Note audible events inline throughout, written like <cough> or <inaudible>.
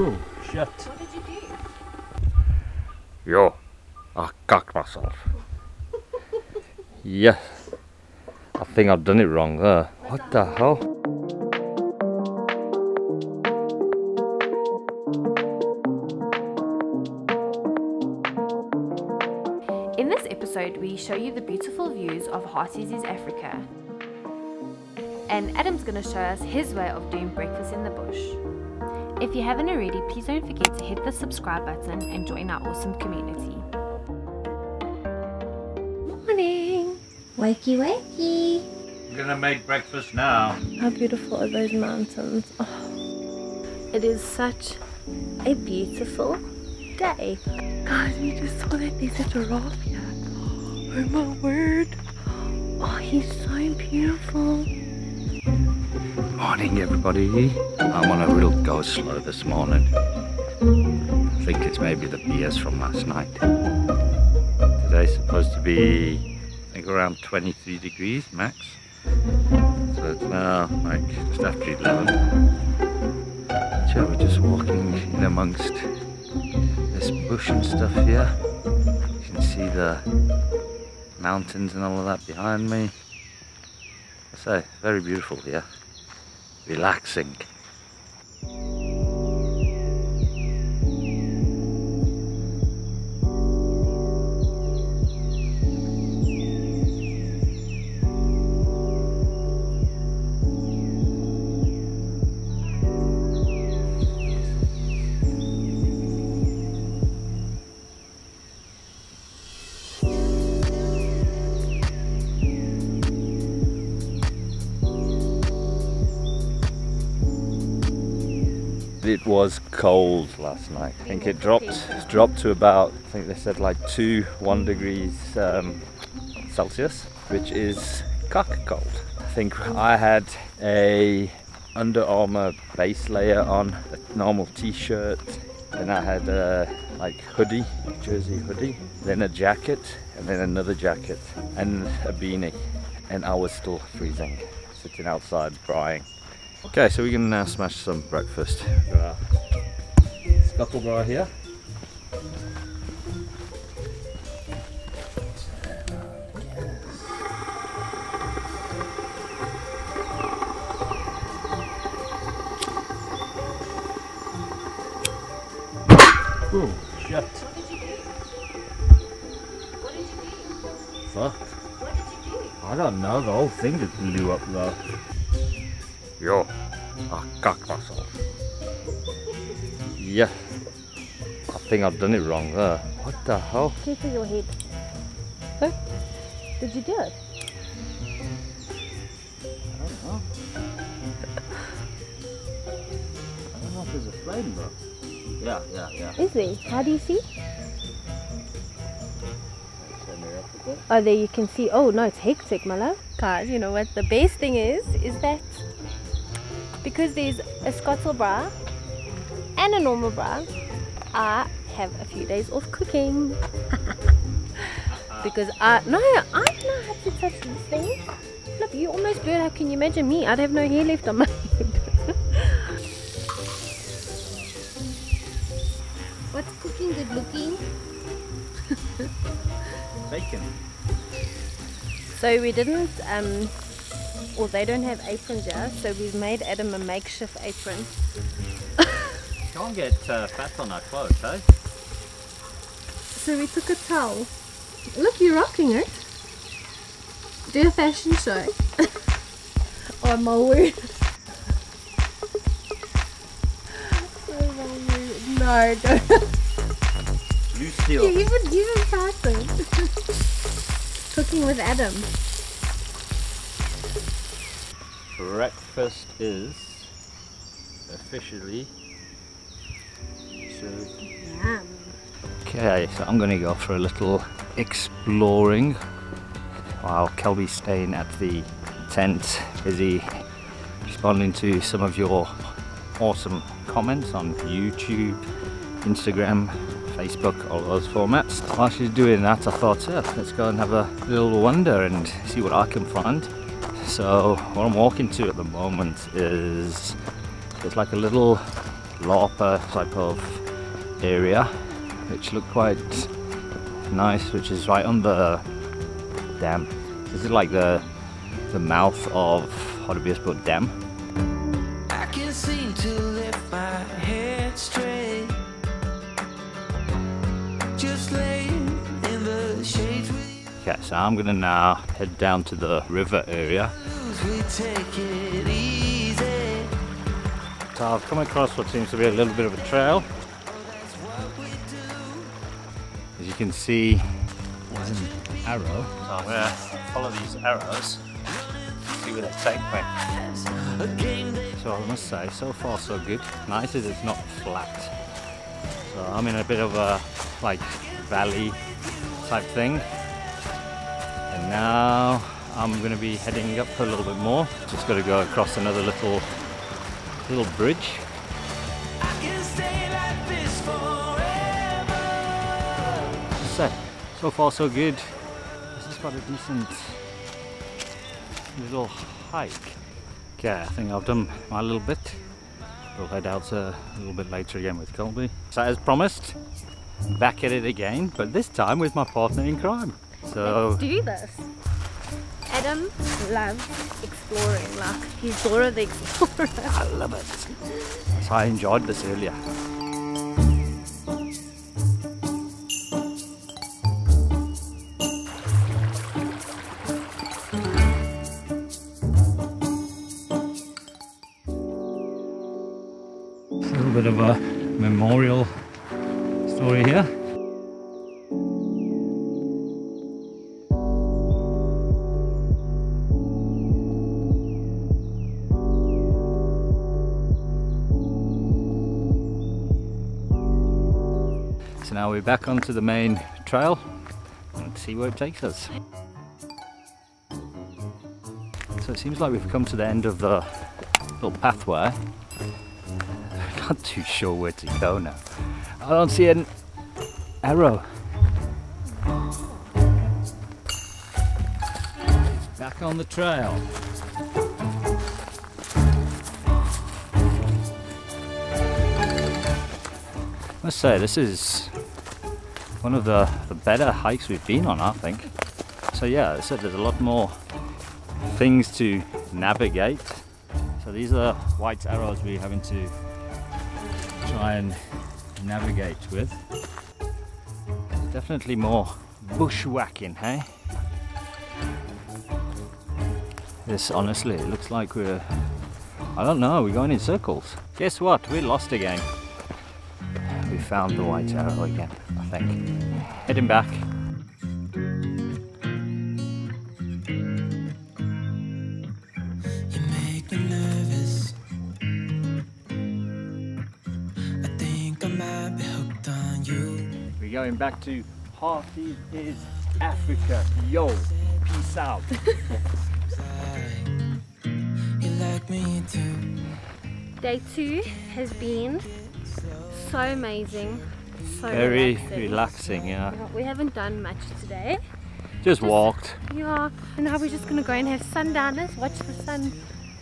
Oh, shit. What did you do? Yo, I cocked myself. <laughs> yes. I think I've done it wrong there. What the hell? In this episode, we show you the beautiful views of Harties is Africa. And Adam's going to show us his way of doing breakfast in the bush. If you haven't already, please don't forget to hit the subscribe button and join our awesome community. Morning! Wakey wakey! I'm gonna make breakfast now. How beautiful are those mountains? Oh, it is such a beautiful day. Guys, we just saw that there's a giraffe here. Oh my word. Oh, he's so beautiful. Morning, everybody. I'm on a real go slow this morning. I think it's maybe the BS from last night. Today's supposed to be, I think, around 23 degrees max. So it's now like just after 11. So we're just walking in amongst this bush and stuff here. You can see the mountains and all of that behind me. Say, very beautiful here relaxing. It was cold last night. I think it dropped dropped to about I think they said like two one degrees um, Celsius, which is cock cold. I think I had a Under Armour base layer on, a normal t-shirt, then I had a like hoodie, jersey hoodie, then a jacket, and then another jacket, and a beanie, and I was still freezing, sitting outside crying. Okay, so we're gonna now smash some breakfast. Got our skottelbraai here. Oh, shit. What did you do? What did you do? Fuck. What did you do? I don't know, the whole thing just blew up though. Yo, I cocked myself. Yeah. I think I've done it wrong there. What the hell? Careful your head. Huh? Did you do it? I don't know. I don't know if there's a flame though. Yeah, yeah, yeah. Is there? How do you see? Turn it up a bit. Oh, there you can see. Oh, no, it's hectic, my love. Guys, you know what the best thing is? Is that because there's a skottel braai and a normal braai, I have a few days off cooking. because I, no, I don't know how to touch these things. Look, you almost blurred. How can you imagine me? I'd have no hair left on my <laughs> head. What's cooking good looking? Bacon. So we didn't, um, or they don't have aprons here, so we've made Adam a makeshift apron. <laughs> Can't get uh, fat on our clothes, eh? So we took a towel. Look, you're rocking it. Do a fashion show. <laughs> oh my word. oh my word. No, don't. Lucille. You even, you even fasten. <laughs> Cooking with Adam. Breakfast is officially served. Yum. Okay, so I'm going to go for a little exploring while Kelby's staying at the tent, busy responding to some of your awesome comments on YouTube, Instagram, Facebook, all those formats. While she's doing that, I thought, yeah, let's go and have a little wander and see what I can find. So what I'm walking to at the moment is it's like a little Lapa type of area, which looked quite nice, which is right on the dam. This is like the the mouth of Hartbeespoort Dam. I can't seem to lift my head straight. Just Okay, so I'm gonna now head down to the river area. you. We take it easy. So I've come across what seems to be a little bit of a trail. That's what we do. As you can see, there's an arrow. So I'm gonna follow these arrows, see where they take me. So I must say, so far so good. Nice as it's not flat. So I'm in a bit of a like valley type thing. Now I'm gonna be heading up for a little bit more. Just gotta go across another little little bridge. I can stay like this. So, so far so good. This is got a decent little hike. Okay, I think I've done my little bit. We'll head out a little bit later again with Kelby. So as promised, back at it again, but this time with my partner in crime. Oh. So do this. Adam loves exploring, like he's Dora the Explorer. I love it. So I enjoyed this earlier. A little bit of a memorial story here. Now we're back onto the main trail and see where it takes us. So it seems like we've come to the end of the little pathway. I'm <laughs> not too sure where to go now. I don't see an arrow. Back on the trail. must say this is one of the, the better hikes we've been on I think. So yeah I said there's a lot more things to navigate. So these are white arrows we're having to try and navigate with. Definitely more bushwhacking hey? This honestly it looks like we're I don't know we're going in circles. Guess what? We're lost again. We found the white arrow again, think. Heading back. You make me nervous. I think I might be hooked on you. We're going back to Harties is Africa. Yo, peace out. <laughs> You like me too. Day two has been so amazing, so Very relaxing. relaxing, yeah. We haven't done much today. Just walked. Yeah, and now we're just gonna go and have sundowners, watch the sun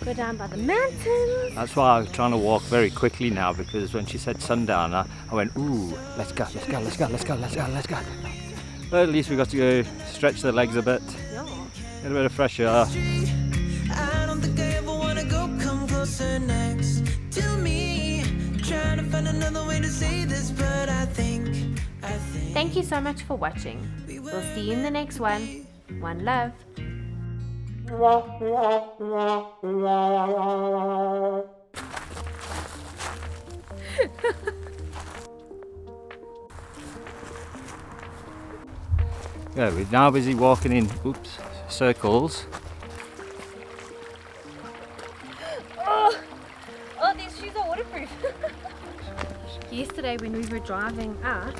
go down by the mountains. That's why I'm trying to walk very quickly now because when she said sundowner, I went, ooh, let's go, let's go, let's go, let's go, let's go, let's go. But at least we got to go stretch the legs a bit, Yeah. get a bit of fresh air. Thank you so much for watching. We'll see you in the next one. One love. <laughs> Yeah, we're now busy walking in, oops, circles. Oh, oh these shoes are waterproof. <laughs> Yesterday, when we were driving out,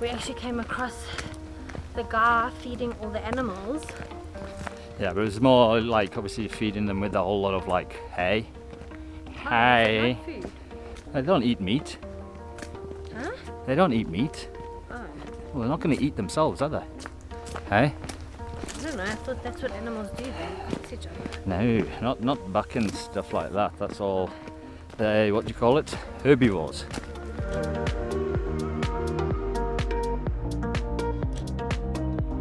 we actually came across the guy feeding all the animals. Yeah, but it was more like obviously feeding them with a whole lot of like hay. Hay. They don't eat meat. Huh? They don't eat meat. Oh, Well, they're not going to eat themselves, are they? Hey? I don't know. I thought that's what animals do. They eat each other. No, not not buck and stuff like that. That's all they what do you call it? Herbivores.